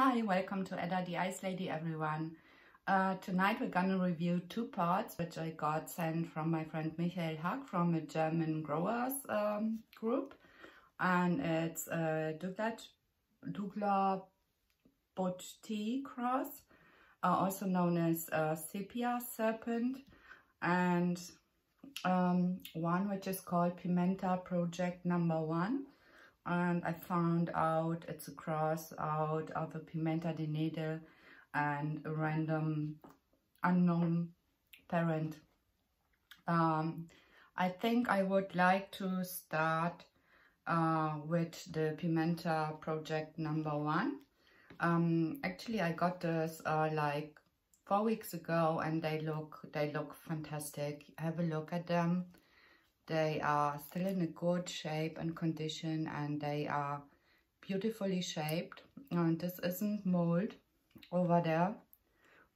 Hi, welcome to Edda the Ice Lady everyone. Uh, tonight we're gonna review two pots which I got sent from my friend Michael Hack from a German growers um, group. And it's a Douglah, Douglah Tea cross uh, also known as uh, Sepia Serpent. And um, one which is called Pimenta Project number one and I found out it's a cross out of a Pimenta de Neyde and a random unknown parent. Um, I think I would like to start uh, with the Pimenta project number one. Um, actually, I got this uh, like four weeks ago and they look they look fantastic. Have a look at them. They are still in a good shape and condition and they are beautifully shaped. And this isn't mold over there.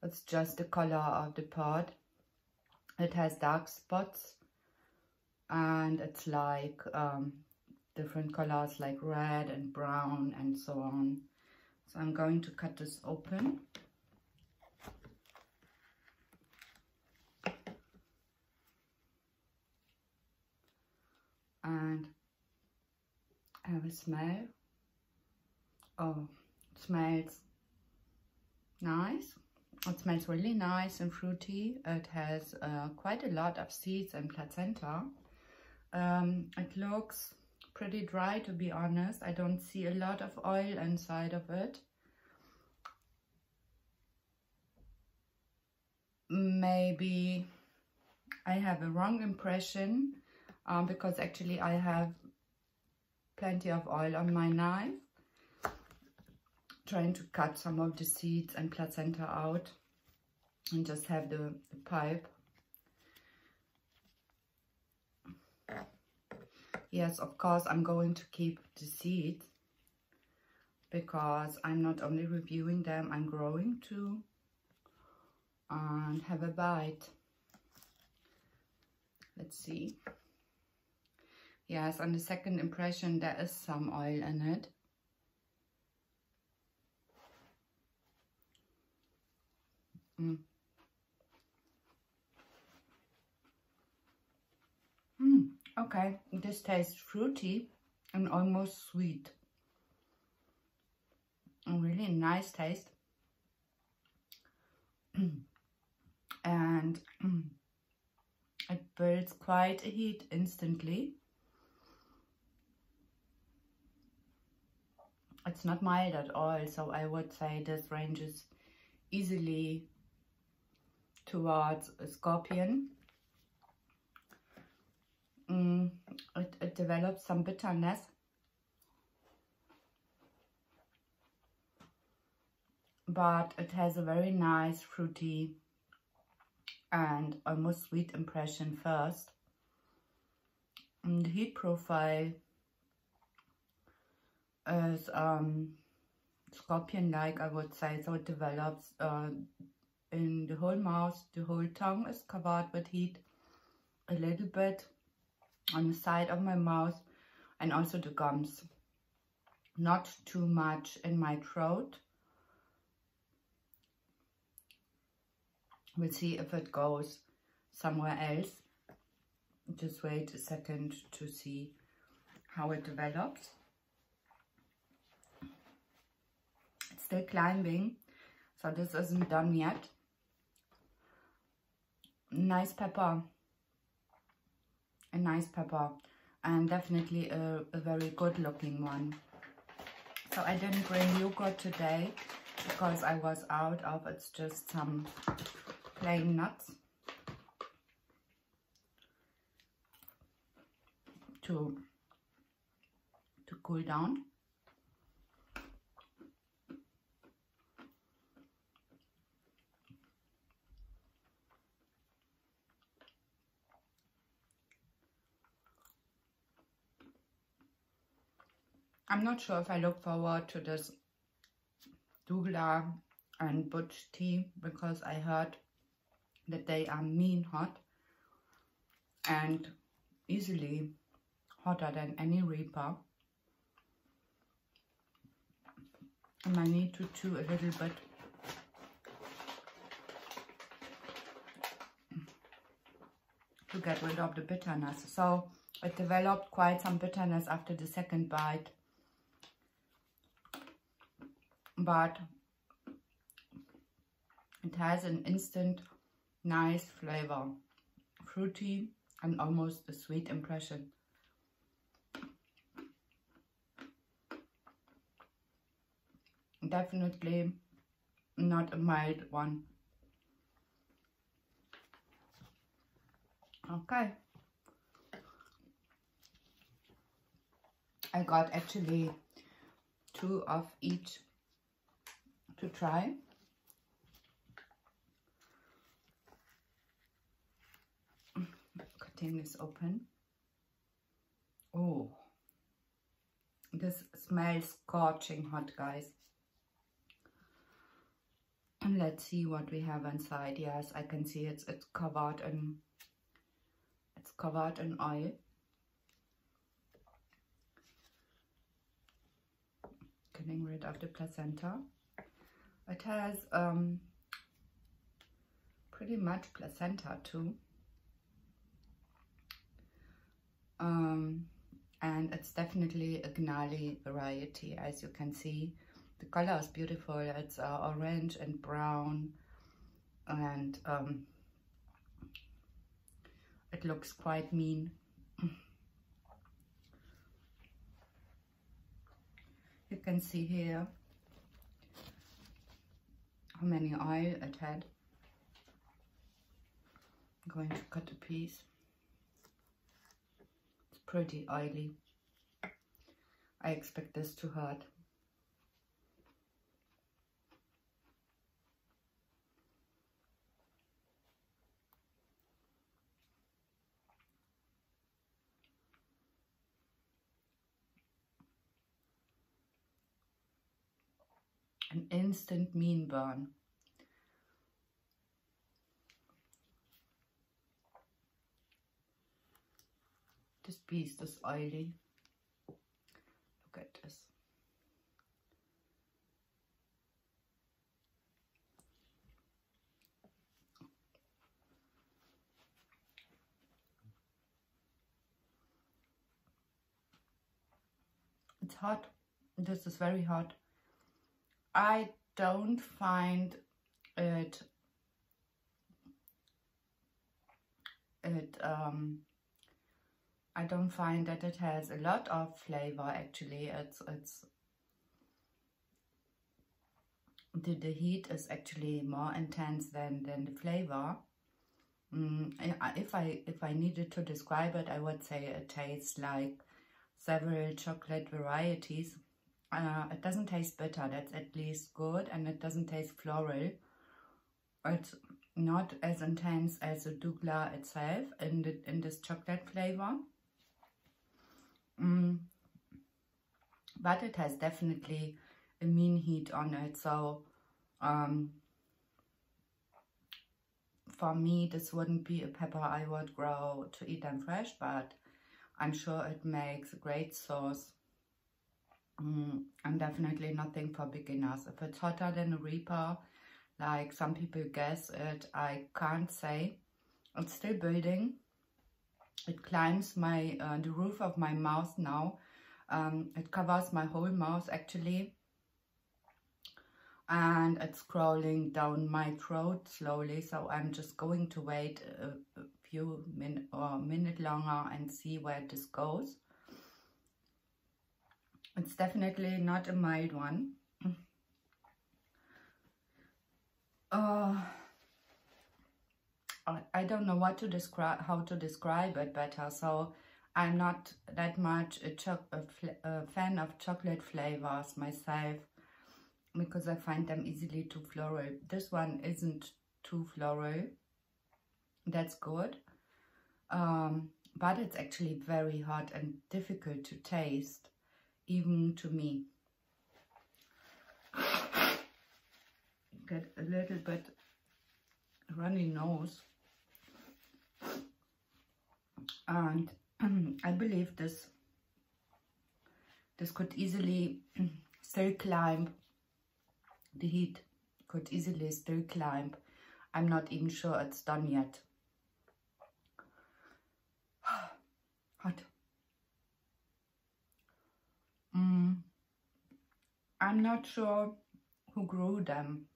It's just the color of the pot. It has dark spots and it's like um, different colors like red and brown and so on. So I'm going to cut this open. and have a smell. Oh, it smells nice. It smells really nice and fruity. It has uh, quite a lot of seeds and placenta. Um, it looks pretty dry to be honest. I don't see a lot of oil inside of it. Maybe I have a wrong impression um, because actually I have plenty of oil on my knife trying to cut some of the seeds and placenta out and just have the, the pipe. Yes of course I'm going to keep the seeds because I'm not only reviewing them I'm growing too. And have a bite. Let's see Yes, on the second impression, there is some oil in it. Mm. Mm, okay, this tastes fruity and almost sweet. A really nice taste. and mm, it builds quite a heat instantly. It's not mild at all. So I would say this ranges easily towards a scorpion. Mm, it, it develops some bitterness. But it has a very nice fruity and almost sweet impression first. And the heat profile is um, scorpion-like, I would say. So it develops uh, in the whole mouth. The whole tongue is covered with heat a little bit on the side of my mouth and also the gums. Not too much in my throat. We'll see if it goes somewhere else. Just wait a second to see how it develops. Still climbing. So this isn't done yet nice pepper. A nice pepper. And definitely a, a very good looking one. So I didn't bring yogurt today because I was out of it's just some plain nuts. To to cool down I'm not sure if I look forward to this Douglah and Butch T because I heard that they are mean hot and easily hotter than any Reaper. and I need to chew a little bit to get rid of the bitterness. So it developed quite some bitterness after the second bite. But it has an instant nice flavor. Fruity and almost a sweet impression. Definitely not a mild one. Okay. I got actually two of each to try. Cutting this open. Oh, this smells scorching hot, guys. And let's see what we have inside. Yes, I can see it's it's covered in it's covered in oil. Getting rid of the placenta. It has um, pretty much placenta too. Um, and it's definitely a gnarly variety as you can see. The color is beautiful. It's uh, orange and brown and um, it looks quite mean. you can see here how many oil it had. I'm going to cut a piece. It's pretty oily. I expect this to hurt. an instant mean burn. This beast is oily. Look at this. It's hot. This is very hot. I don't find it it um I don't find that it has a lot of flavor actually. It's it's the, the heat is actually more intense than than the flavor. Mm, if I if I needed to describe it I would say it tastes like several chocolate varieties uh, it doesn't taste bitter, that's at least good, and it doesn't taste floral. It's not as intense as the Douglah itself in, the, in this chocolate flavor. Mm. But it has definitely a mean heat on it, so um, for me this wouldn't be a pepper I would grow to eat them fresh, but I'm sure it makes a great sauce Mm, and definitely nothing for beginners. If it's hotter than a Reaper, like some people guess it, I can't say. It's still building. It climbs my uh, the roof of my mouth now. Um, it covers my whole mouth actually. And it's crawling down my throat slowly. So I'm just going to wait a, a few minutes or a minute longer and see where this goes. It's definitely not a mild one. Uh, I don't know what to describe, how to describe it better. So I'm not that much a, a, a fan of chocolate flavors myself because I find them easily too floral. This one isn't too floral. That's good. Um, but it's actually very hot and difficult to taste even to me. Get a little bit runny nose. And I believe this this could easily still climb the heat could easily still climb. I'm not even sure it's done yet. Hot. I'm not sure who grew them.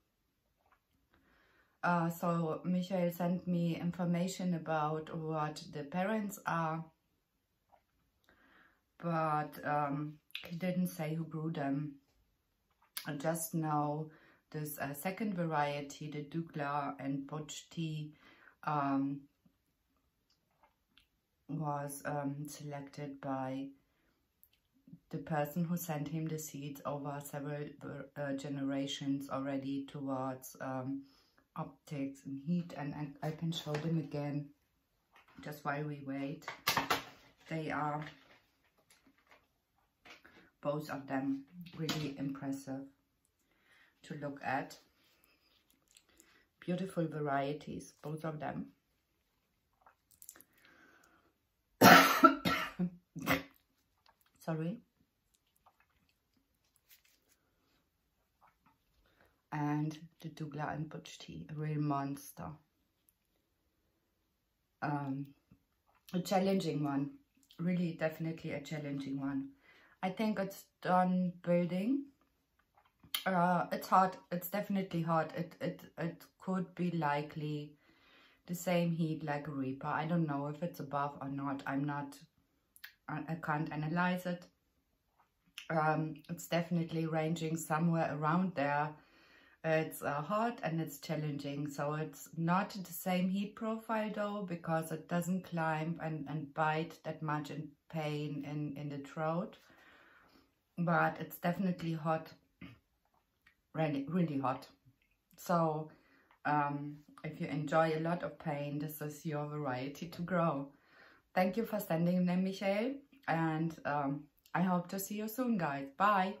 Uh, so Michael sent me information about what the parents are, but um, he didn't say who grew them. I just know this uh, second variety, the Douglah and Butch T, um, was um, selected by the person who sent him the seeds over several uh, generations already towards um, optics and heat and I, I can show them again just while we wait. They are both of them really impressive to look at. Beautiful varieties, both of them. Sorry. And the Douglah and tea, a real monster. Um, a challenging one, really definitely a challenging one. I think it's done building uh, it's hard, It's definitely hard. It, it, it could be likely the same heat like a Reaper. I don't know if it's above or not. I'm not, I, I can't analyze it. Um, it's definitely ranging somewhere around there. It's uh, hot and it's challenging. So it's not the same heat profile though, because it doesn't climb and, and bite that much in pain in, in the throat. But it's definitely hot really, really hot. So um, if you enjoy a lot of pain, this is your variety to grow. Thank you for sending them, Michelle. And um, I hope to see you soon, guys. Bye.